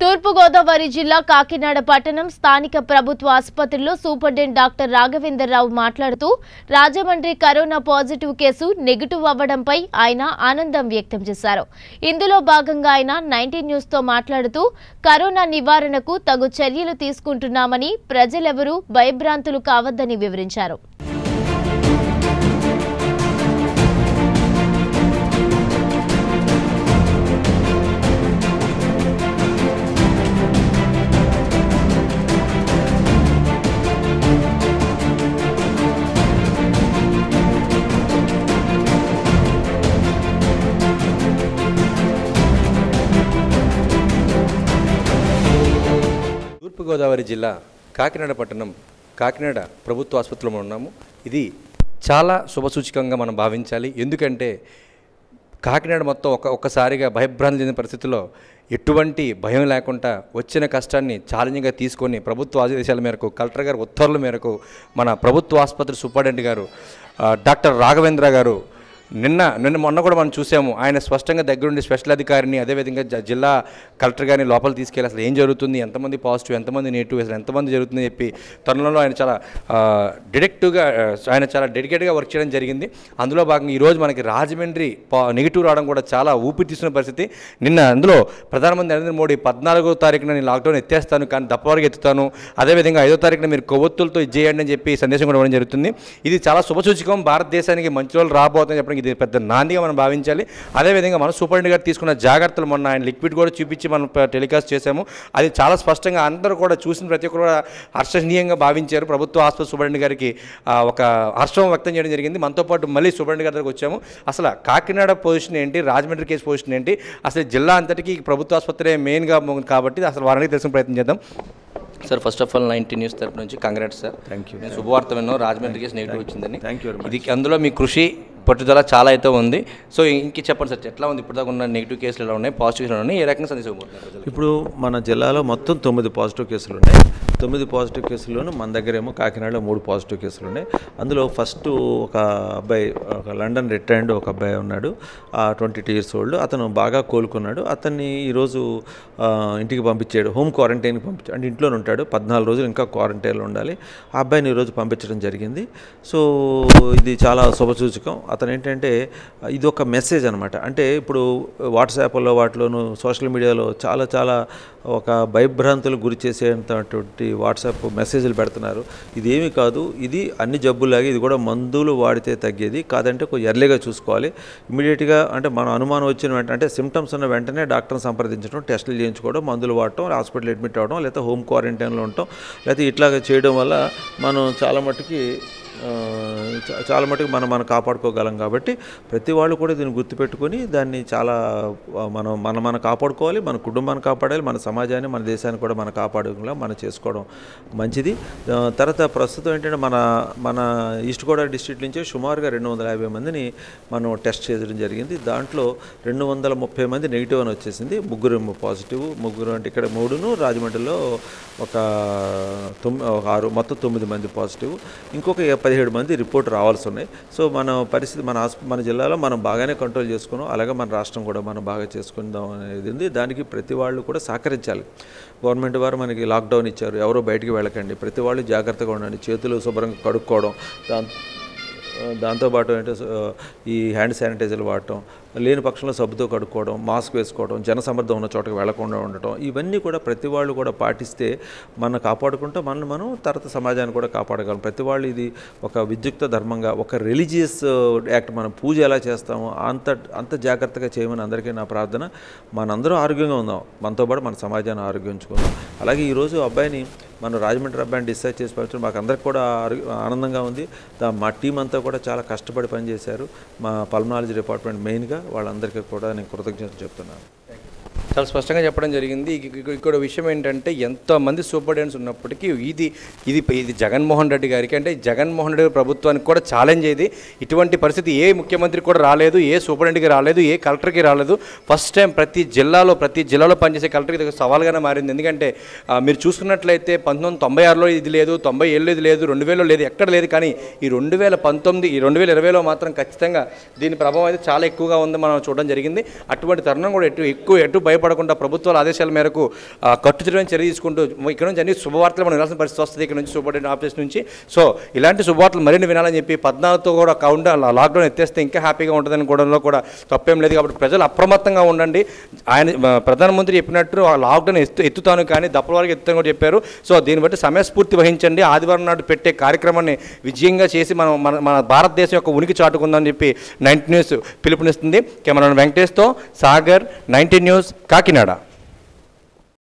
తూర్పుగోదావరి జిల్లా కాకినాడ పట్టణం స్థానిక ప్రభుత్వ ఆసుపత్రిలో సూపరింటెండెంట్ డాక్టర్ రాఘవేంద్రరావు మాట్లాడుతూ Rajahmundry corona positive case negative అవ్వడంపై ఆయన ఆనందం వ్యక్తం చేశారు. ఇందులో భాగంగా ఆయన నైన్టీన్ న్యూస్తో మాట్లాడుతూ కరోనా నివారణకు తగు చర్యలు తీసుకుంటున్నామని ప్రజలెవరూ భయభ్రాంతులు కావద్దని వివరించారు. తూర్పుగోదావరి జిల్లా కాకినాడ పట్టణం కాకినాడ ప్రభుత్వ ఆసుపత్రిలో ఉన్నాము. ఇది చాలా శుభసూచకంగా మనం భావించాలి. ఎందుకంటే కాకినాడ మొత్తం ఒక ఒక్కసారిగా భయభ్రాంతి చెందిన పరిస్థితిలో ఎటువంటి భయం లేకుండా వచ్చిన కష్టాన్ని ఛాలెంజ్గా తీసుకొని ప్రభుత్వ ఆదేశాల మేరకు కలెక్టర్ గారి ఉత్తర్వుల మేరకు మన ప్రభుత్వ ఆసుపత్రి సూపరింటెండెంట్ గారు డాక్టర్ రాఘవేంద్ర గారు నిన్న నిన్న మొన్న కూడా మనం చూసాము. ఆయన స్పష్టంగా దగ్గరుండి స్పెషల్ అధికారిని అదేవిధంగా జిల్లా కలెక్టర్ గారిని లోపల తీసుకెళ్ళి అసలు ఏం జరుగుతుంది ఎంతమంది పాజిటివ్ ఎంతమంది నెగిటివ్ అసలు ఎంతమంది జరుగుతుంది చెప్పి తరుణంలో ఆయన చాలా డిడెక్టివ్గా ఆయన చాలా డెడికేట్గా వర్క్ చేయడం జరిగింది. అందులో భాగంగా ఈరోజు మనకి రాజమండ్రి పా నెగిటివ్ రావడం కూడా చాలా ఊపిరి తీసుకున్న పరిస్థితి. నిన్న అందులో ప్రధానమంత్రి నరేంద్ర మోడీ పద్నాలుగో తారీఖున నేను లాక్డౌన్ ఎత్తేస్తాను కానీ దప్పవరకు ఎత్తుతాను. అదేవిధంగా ఐదో తారీఖున మీరు కొవ్వొత్తులతో ఇది చేయండి అని చెప్పి సందేశం కూడా ఇవ్వడం జరుగుతుంది. ఇది చాలా శుభసూచకం భారతదేశానికి మంచి రోజులు రాబోతుందని మనకి ఇది పెద్ద నాందిగా మనం భావించాలి. అదేవిధంగా మనం సూపరింటెండెంట్ గారు తీసుకున్న జాగ్రత్తలు మొన్న ఆయన లిక్విడ్ కూడా చూపించి మనం టెలికాస్ట్ చేశాము. అది చాలా స్పష్టంగా అందరూ కూడా చూసిన ప్రతి ఒక్కరు కూడా హర్షణీయంగా భావించారు. ప్రభుత్వ ఆసుపత్రి సూపరింటెండెంట్ గారికి ఒక హర్షం వ్యక్తం చేయడం జరిగింది. మనతో పాటు మళ్ళీ సూపరింటెండెంట్ గారి దగ్గరకు వచ్చాము. అసలు కాకినాడ పొజిషన్ ఏంటి? రాజమండ్రి కేసు పొజిషన్ ఏంటి? అసలు జిల్లా అంతటికి ప్రభుత్వ ఆసుపత్రి మెయిన్గా ఉంది కాబట్టి అసలు వారికి తెలిసిన ప్రయత్నం చేద్దాం. Sir first of all ninety news తరపు నుంచి కంగ్రాట్స్ సార్ you. నేను శుభవార్త విన్నాను రాజమండ్రి కేసు నెగిటివ్ వచ్చిందని. Very much. ఇది అందులో మీ కృషి పట్టుదల చాలా అయితే ఉంది. సో ఇంక చెప్పండి సార్ ఎట్లా ఉంది? ఇప్పుడు దాకా ఉన్న నెగిటివ్ కేసులు ఎలా ఉన్నాయి? పాజిటివ్ కేసులు ఉన్నాయి? ఏ రకంగా సందేశం? ఇప్పుడు మన జిల్లాలో మొత్తం తొమ్మిది పాజిటివ్ కేసులు ఉన్నాయి. తొమ్మిది పాజిటివ్ కేసుల్లోనూ మన దగ్గరేమో కాకినాడలో మూడు పాజిటివ్ కేసులు ఉన్నాయి అందులో ఫస్ట్ ఒక అబ్బాయి ఒక లండన్ రిటైర్డ్ ఒక అబ్బాయి ఉన్నాడు ట్వంటీ టూ ఇయర్స్ ఓల్డ్. అతను బాగా కోలుకున్నాడు. అతన్ని ఈరోజు ఇంటికి పంపించాడు హోమ్ క్వారంటైన్కి పంపించాడు అంటే ఇంట్లోనే ఉంటాడు. పద్నాలుగు రోజులు ఇంకా క్వారంటైన్లో ఉండాలి. ఆ అబ్బాయిని ఈరోజు పంపించడం జరిగింది. సో ఇది చాలా శుభసూచకం. అతను ఏంటంటే ఇది ఒక మెసేజ్ అనమాట అంటే ఇప్పుడు వాట్సాప్లో వాటిలోనూ సోషల్ మీడియాలో చాలా చాలా ఒక భయభ్రాంతులు గురి చేసేటువంటి వాట్సాప్ మెసేజ్లు పెడుతున్నారు. ఇదేమీ కాదు ఇది అన్ని జబ్బులాగే ఇది కూడా మందులు వాడితే తగ్గేది కాదంటే కొంచెం ఎర్లీగా చూసుకోవాలి. ఇమీడియట్గా అంటే మన అనుమానం వచ్చిన వెంటనే అంటే సిమ్టమ్స్ ఉన్న వెంటనే డాక్టర్ని సంప్రదించడం టెస్టులు చేయించుకోవడం మందులు వాడటం హాస్పిటల్ అడ్మిట్ అవ్వడం లేకపోతే హోమ్ క్వారంటైన్లో ఉండటం లేకపోతే ఇట్లాగ చేయడం వల్ల మనం చాలా మట్టుకి చాలా మటుకు మనం మనం కాపాడుకోగలం కాబట్టి ప్రతి వాళ్ళు కూడా దీన్ని గుర్తుపెట్టుకొని దాన్ని చాలా మనం మనం మనం కాపాడుకోవాలి మన కుటుంబాన్ని కాపాడాలి మన సమాజాన్ని మన దేశాన్ని కూడా మనం కాపాడుకోగల మనం చేసుకోవడం మంచిది. తర్వాత ప్రస్తుతం ఏంటంటే మన మన ఈస్ట్ గోదావరి డిస్ట్రిక్ట్ నుంచి సుమారుగా రెండు వందల యాభై మందిని మనం టెస్ట్ చేయడం జరిగింది. దాంట్లో రెండు వందల ముప్పై మంది నెగిటివ్ అని వచ్చేసింది. ముగ్గురు పాజిటివ్ ముగ్గురు అంటే ఇక్కడ మూడును రాజమండ్రిలో ఒక తొమ్మిది ఒక ఆరు మొత్తం తొమ్మిది మంది పాజిటివ్. ఇంకొక పదిహేడు మంది రిపోర్ట్ రావాల్సి ఉన్నాయి సో మన పరిస్థితి మన మన జిల్లాలో మనం బాగానే కంట్రోల్ చేసుకున్నాం. అలాగే మన రాష్ట్రం కూడా మనం బాగా చేసుకుందాం అనేది ఉంది. దానికి ప్రతి వాళ్ళు కూడా సహకరించాలి. గవర్నమెంట్ వారు మనకి లాక్డౌన్ ఇచ్చారు. ఎవరో బయటికి వెళ్ళకండి. ప్రతి వాళ్ళు జాగ్రత్తగా ఉండండి. చేతులు శుభ్రంగా కడుక్కోవడం దాని దాంతోపాటు అంటే ఈ హ్యాండ్ శానిటైజర్లు వాడటం లేని పక్షంలో సబ్బుతో కడుక్కోవడం మాస్క్ వేసుకోవడం జనసమర్థం ఉన్న చోటకి వెళ్ళకుండా ఉండటం ఇవన్నీ కూడా ప్రతి వాళ్ళు కూడా పాటిస్తే మనం కాపాడుకుంటూ మనం మనం తర్వాత సమాజాన్ని కూడా కాపాడగలం. ప్రతి వాళ్ళు ఇది ఒక విద్యుక్త ధర్మంగా ఒక రిలీజియస్ యాక్ట్ మనం పూజ ఎలా చేస్తామో అంత అంత జాగ్రత్తగా చేయమని అందరికీ నా ప్రార్థన. మనందరం ఆరోగ్యంగా ఉందాం. మనతో పాటు మన సమాజాన్ని ఆరోగ్యం ఉంచుకుందాం. అలాగే ఈరోజు అబ్బాయిని మనం రాజమండ్రి అబ్బాయిని డిశ్చార్జ్ చేసి పంపించడం మాకు అందరికి కూడా ఆనందంగా ఉంది. దా- మా టీం అంతా కూడా చాలా కష్టపడి పనిచేశారు. మా పల్మనాలజీ డిపార్ట్మెంట్ మెయిన్గా వాళ్ళందరికీ కూడా నేను కృతజ్ఞతలు చెప్తున్నాను. చాలా స్పష్టంగా చెప్పడం జరిగింది. ఇక్కడ విషయం ఏంటంటే ఎంతోమంది సూపరింటెండెంట్స్ ఉన్నప్పటికీ ఇది ఇది ఇది జగన్మోహన్ రెడ్డి గారికి అంటే జగన్మోహన్ రెడ్డి ప్రభుత్వానికి కూడా ఛాలెంజ్ ఇది ఇటువంటి పరిస్థితి ఏ ముఖ్యమంత్రి కూడా రాలేదు ఏ సూపరింటెండెంట్కి రాలేదు ఏ కలెక్టర్కి రాలేదు. ఫస్ట్ టైం ప్రతి జిల్లాలో ప్రతి జిల్లాలో పనిచేసే కలెక్టర్కి సవాల్గానే మారింది. ఎందుకంటే మీరు చూసుకున్నట్లయితే పంతొమ్మిది తొంభై ఆరులో ఇది లేదు తొంభై ఏళ్ళు ఇది లేదు రెండు వేలలో లేదు ఎక్కడ లేదు. కానీ ఈ రెండు వేల పంతొమ్మిది ఈ రెండు వేల ఇరవైలో మాత్రం ఖచ్చితంగా దీని ప్రభావం అయితే చాలా ఎక్కువగా ఉంది మనం చూడడం జరిగింది. అటువంటి తరుణం కూడా ఎటు ఎక్కువ ఎటు భయపడ భయపడకుండా ప్రభుత్వాల ఆదేశాల మేరకు కట్టు కట్టుదిట్టమైన చర్య తీసుకుంటూ ఇక్కడ నుంచి అన్ని శుభవార్తలు మనం వినాల్సిన పరిస్థితి వస్తుంది. ఇక్కడ నుంచి సూపరింటెండెంట్ ఆఫీస్ నుంచి. సో ఇలాంటి శుభవార్తలు మరిన్ని వినాలని చెప్పి పద్నాలుగుతో కూడా కౌంట్ లాక్డౌన్ ఎత్తేస్తే ఇంకా హ్యాపీగా ఉంటుందని కూడా కూడా తప్పేం లేదు కాబట్టి ప్రజలు అప్రమత్తంగా ఉండండి. ఆయన ప్రధానమంత్రి చెప్పినట్టు ఆ లాక్డౌన్ ఎత్తు ఎత్తుతాను కానీ దప్పల వరకు ఎత్తుతాను కూడా చెప్పారు. సో దీన్ని బట్టి సమయస్ఫూర్తి వహించండి. ఆదివారం నాడు పెట్టే కార్యక్రమాన్ని విజయంగా చేసి మనం మన మన భారతదేశం యొక్క ఉనికి చాటుకుందని చెప్పి నైన్టీ న్యూస్ పిలుపునిస్తుంది. కెమెరాన్ వెంకటేష్తో సాగర్ నైన్టీ న్యూస్ కాకినాడ.